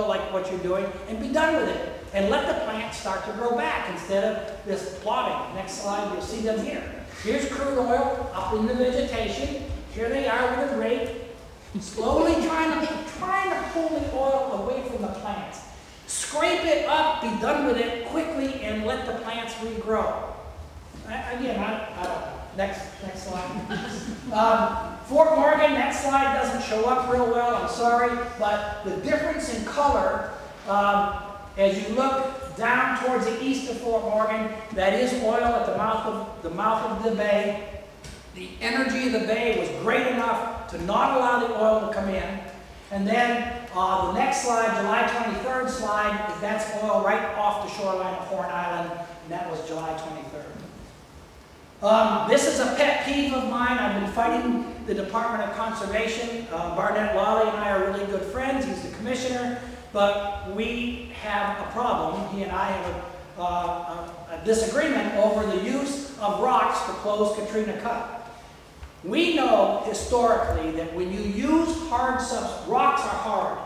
know, like what you're doing, and be done with it. And let the plants start to grow back instead of this plodding. Next slide, you'll see them here. Here's crude oil up in the vegetation. Here they are with a rake, slowly trying to, trying to pull the oil away from the plants. Scrape it up, be done with it quickly, and let the plants regrow. Again, I, I don't, next, next slide. Um, Fort Morgan, that slide doesn't show up real well, I'm sorry, but the difference in color, um, as you look down towards the east of Fort Morgan, that is oil at the mouth of, the mouth of the bay. The energy of the bay was great enough to not allow the oil to come in. And then, uh, the next slide, July 23rd slide, that's oil right off the shoreline of Horn Island, and that was July 23rd. Um, this is a pet peeve of mine. I've been fighting the Department of Conservation. Uh, Barnett Lawley and I are really good friends. He's the commissioner, but we have a problem. He and I have a, uh, a, a disagreement over the use of rocks to close Katrina Cut. We know historically that when you use hard subs, rocks are hard,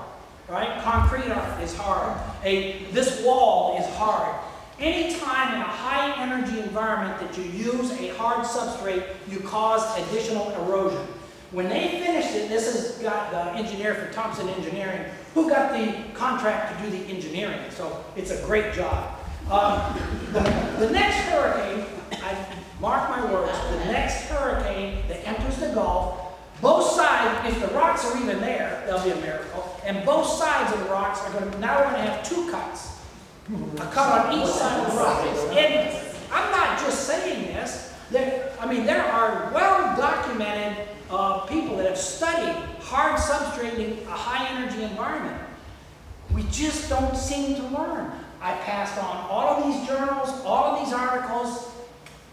right? Concrete is hard. A, this wall is hard. Anytime in a high energy environment that you use a hard substrate, you cause additional erosion. When they finished it, this has got the engineer from Thompson Engineering, who got the contract to do the engineering, so it's a great job. Um, the, the next hurricane, I mark my words, the next hurricane that enters the Gulf, both sides, if the rocks are even there, there'll be a miracle, and both sides of the rocks are going to, now we're going to have two cuts a cut on each side of the rock. And I'm not just saying this. There, I mean, there are well-documented uh, people that have studied hard substrate in a high-energy environment. We just don't seem to learn. I passed on all of these journals, all of these articles.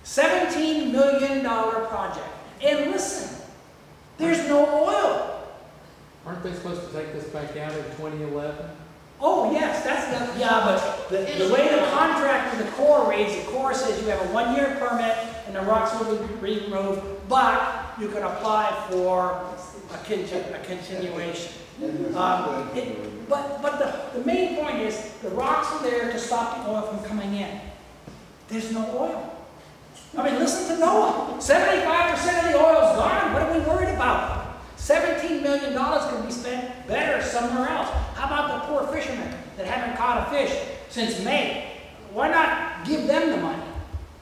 $17 million project. And listen, there's no oil. Aren't they supposed to take this back out in 2011? Oh, yes, that's the, yeah, but the, the way the contract with the Corps reads, the Corps says you have a one-year permit and the rocks will be removed, but you can apply for a conti- a continuation. Um, it- But, but the, the main point is, the rocks are there to stop the oil from coming in. There's no oil. I mean, listen to NOAA. Seventy-five percent of the oil's gone. What are we worried about? Seventeen million dollars could be spent better somewhere else. How about the poor fishermen that haven't caught a fish since May? Why not give them the money?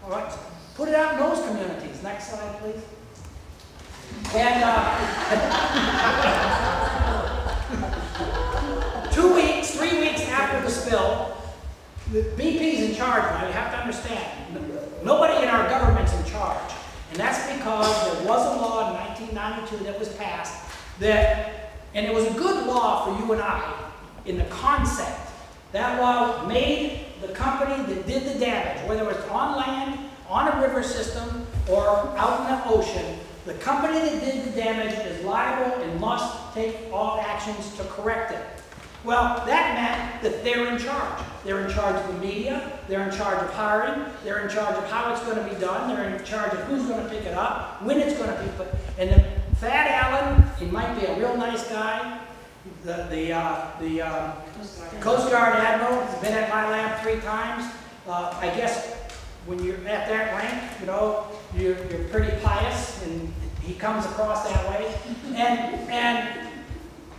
All right, put it out in those communities. Next slide, please. And uh, two weeks, three weeks after the spill, the BP's in charge now. You have to understand. Nobody in our government's in charge. And that's because there was a law in 1992 that was passed that, and it was a good law for you and I in the concept. That law made the company that did the damage, whether it's on land, on a river system, or out in the ocean, the company that did the damage is liable and must take all actions to correct it. Well, that meant that they're in charge. They're in charge of the media, they're in charge of hiring, they're in charge of how it's going to be done, they're in charge of who's going to pick it up, when it's going to be put. And the Thad Allen, he might be a. The, the, uh, the um, Coast Guard Admiral has been at my lab three times. Uh, I guess when you're at that rank, you know, you're, you're pretty pious, and he comes across that way. And, and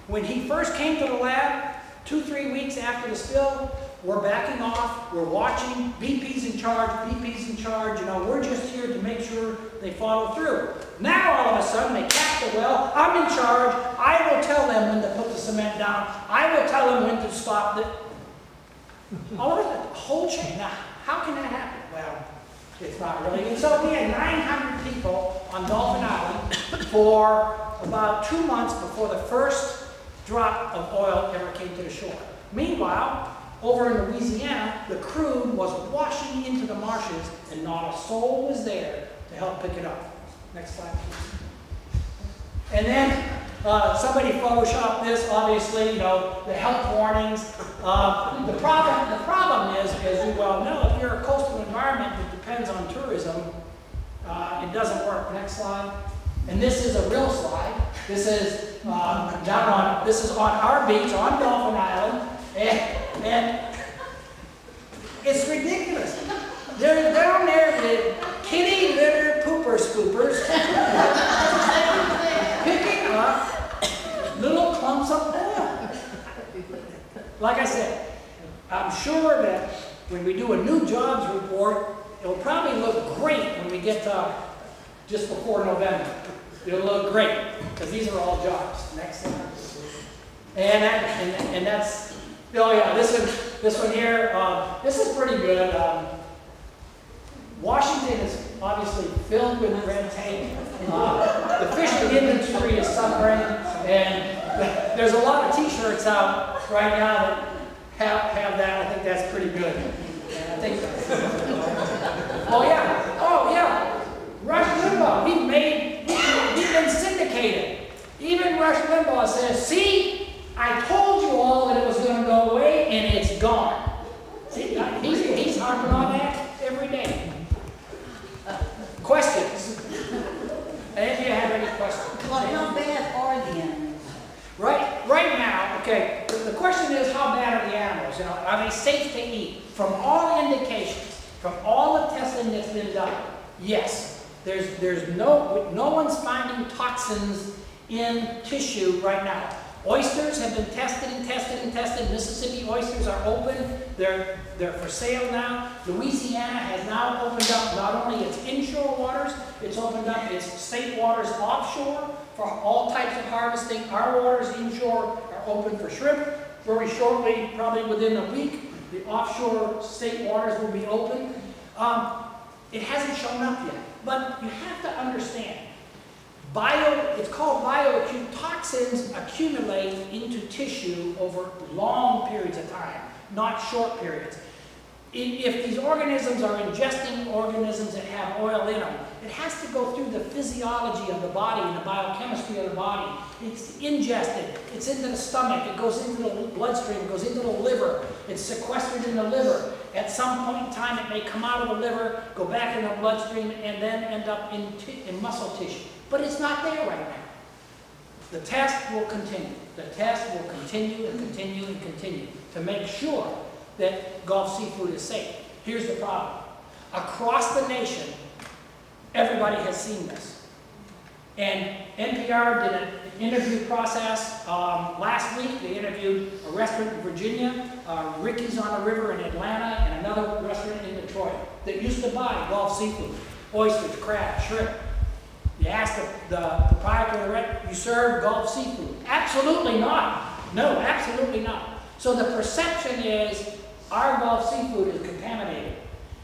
when he first came to the lab, two, three weeks after the spill, we're backing off, we're watching, BP's in charge, BP's in charge, you know, we're just here to make sure they follow through. Now, all of a sudden, they cap the well, I'm in charge, I will tell them when to put the cement down, I will tell them when to stop it. All of the whole chain, now, how can that happen? Well, it's not really. And so we had 900 people on Dauphin Island for about two months before the first drop of oil ever came to the shore. Meanwhile, over in Louisiana, the crude was washing into the marshes and not a soul was there to help pick it up. Next slide, please. And then uh, somebody photoshopped this, obviously, you know, the health warnings. Uh, the problem, the problem is, as you well know, if you're a coastal environment that depends on tourism, uh, it doesn't work. Next slide. And this is a real slide. This is uh, down on, this is on our beach on Dauphin Island, And, and it's ridiculous. They're down there, with kitty litter pooper scoopers, picking up little clumps of oil. Like I said, I'm sure that when we do a new jobs report, it'll probably look great when we get to just before November. It'll look great, because these are all jobs. Next slide. And that, and, and that's, oh yeah, this one, this one here, um, this is pretty good. Um, Washington is obviously filled with red tape. Uh, the fishing industry is suffering, and there's a lot of T-shirts out right now that have, have that. I think that's pretty good. And I think, oh yeah, oh yeah, Rush Limbaugh, he made, he's been syndicated. Even Rush Limbaugh says, see, I told you all that it was going to go away, and it's gone. See, he's, he's harping on that every day. Questions? Any of you have any questions? Well, how bad are the animals? Right, right now, okay, the, the question is how bad are the animals? Safe to eat? From all indications, from all the testing that's been done, yes. There's, there's no, no one's finding toxins in tissue right now. Oysters have been tested and tested and tested. Mississippi oysters are open. They're, they're for sale now. Louisiana has now opened up not only its inshore waters, it's opened up its state waters offshore for all types of harvesting. Our waters inshore are open for shrimp. Very shortly, probably within a week, the offshore state waters will be open. Um, it hasn't shown up yet, but you have to understand, Bio, it's called bioacute. Toxins accumulate into tissue over long periods of time, not short periods. If these organisms are ingesting organisms that have oil in them, it has to go through the physiology of the body and the biochemistry of the body. It's ingested, it's into the stomach, it goes into the bloodstream, it goes into the liver, it's sequestered in the liver. At some point in time, it may come out of the liver, go back in the bloodstream, and then end up in, in muscle tissue. But it's not there right now. The test will continue. The test will continue and continue and continue to make sure that Gulf seafood is safe. Here's the problem. Across the nation, everybody has seen this. And NPR did an interview process um, last week. They interviewed a restaurant in Virginia, uh, Ricky's on the River in Atlanta, and another restaurant in Detroit that used to buy Gulf seafood, oysters, crab, shrimp. You asked the, the proprietor of the restaurant, you serve Gulf seafood? Absolutely not. No, absolutely not. So the perception is our Gulf seafood is contaminated.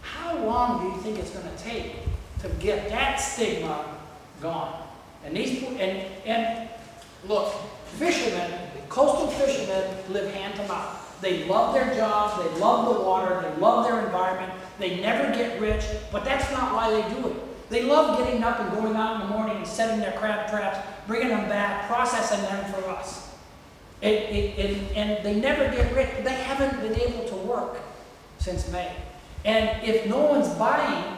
How long do you think it's going to take to get that stigma gone? And these, and, and look, fishermen, coastal fishermen live hand to mouth. They love their job, they love the water, they love their environment, they never get rich, but that's not why they do it. They love getting up and going out in the morning and setting their crab traps, bringing them back, processing them for us. It, it, it, and they never get rich. They haven't been able to work since May. And if no one's buying,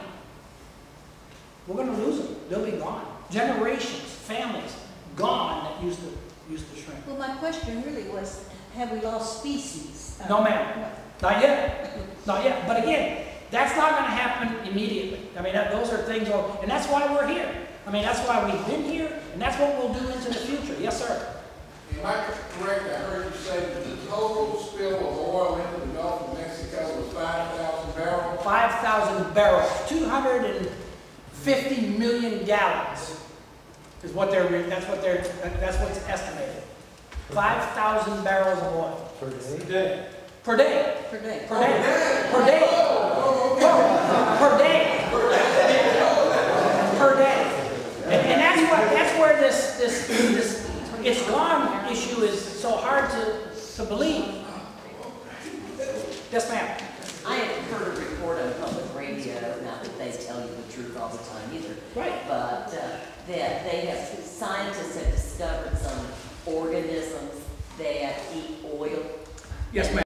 we're going to lose them. They'll be gone. Generations, families, gone that used to, used to shrink. Well, my question really was, have we lost species? No, ma'am. Not yet. Not yet. But again, that's not going to happen immediately. I mean, that, those are things, and that's why we're here. I mean, that's why we've been here, and that's what we'll do into the future. Yes, sir. Am I correct, I heard you say that the total spill of oil into the Gulf of Mexico was five thousand barrels? 5,000 barrels, 250 million gallons is what they're, that's what they're, that's what's estimated. 5,000 barrels of oil Per day? Today. per day, Per day? per day, per day. Oh, oh, per day. Per day. And, and that's what, that's where this, this, this it's gone issue is so hard to, to believe. Yes, ma'am. I haven't heard a report on public radio, not that they tell you the truth all the time either, Right. but uh, that they have, scientists have discovered some organisms that eat oil. Yes, ma'am.